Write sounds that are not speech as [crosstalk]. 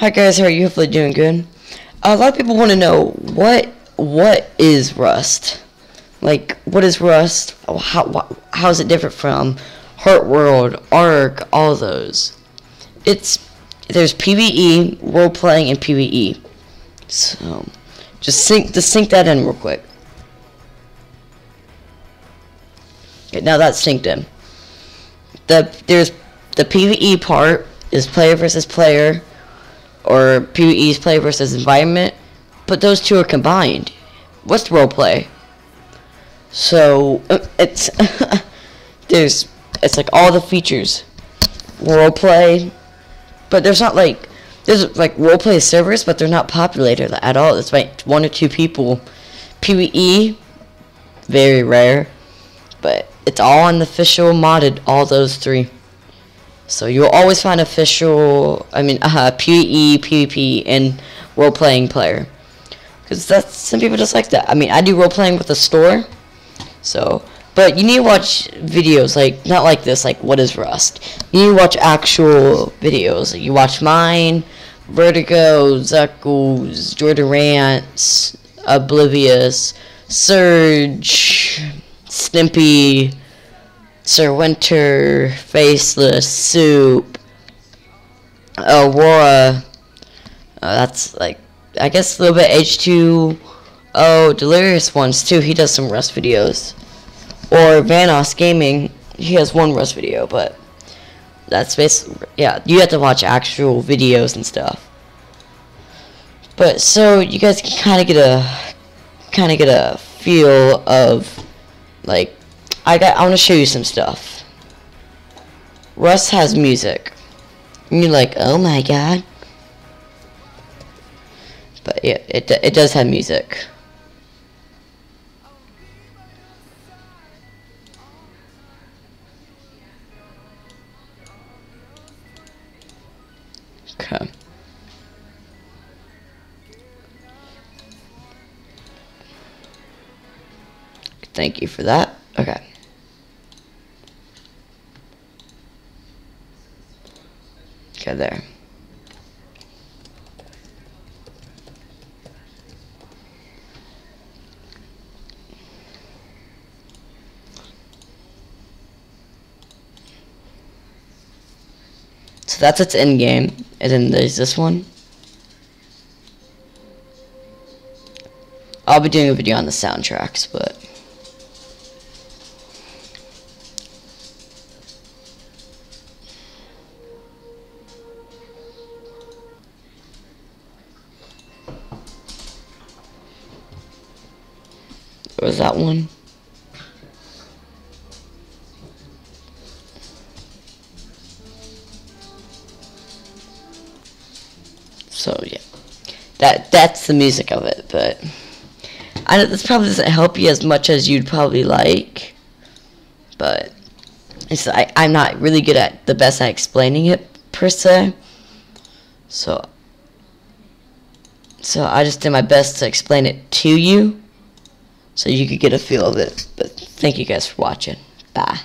Hi guys, how are you? Hopefully doing good. a lot of people want to know what what is Rust. Like, what is Rust? How how is it different from Hurtworld, Ark, all those? It's there's PVE, role playing, and PVE. So, just sink just sink that in real quick. Okay, now that's synced in. The there's the PVE part is player versus player, or PVE's play versus environment, but those two are combined. What's roleplay? So uh, [laughs] it's [laughs] there's it's like all the features, roleplay, but there's not like there's like roleplay servers, but they're not populated at all. It's like one or two people. PVE, very rare, but it's all on the official modded. All those three. So you'll always find official, I mean, uh, PvE, PvP, and role-playing player. Because that's, some people just like that. I mean, I do role-playing with a store. So, but you need to watch videos, like, not like this, like, what is Rust? You need to watch actual videos. You watch mine, Vertigo, Zuckles, Jordan Rants, Oblivion, Surge, Snippy, Ser Winter, Faceless, Soup, Aurora. Uh, that's like, I guess a little bit H2. Oh, Delirious ones too. He does some Rust videos. Or Vanoss Gaming. He has one Rust video, but that's basically, yeah, you have to watch actual videos and stuff. But so you guys can kind of get a, kind of get a feel of, like, I got. I want to show you some stuff. Rust has music. And you're like, oh my god. But yeah, it it does have music. Okay. Thank you for that. Okay. Okay, there. So that's its end game. And then there's this one. I'll be doing a video on the soundtracks, but... was that one? So yeah, that that's the music of it. But I know this probably doesn't help you as much as you'd probably like. But it's I I'm not really good at the best at explaining it per se. So so I just did my best to explain it to you so you could get a feel of it. But thank you guys for watching. Bye.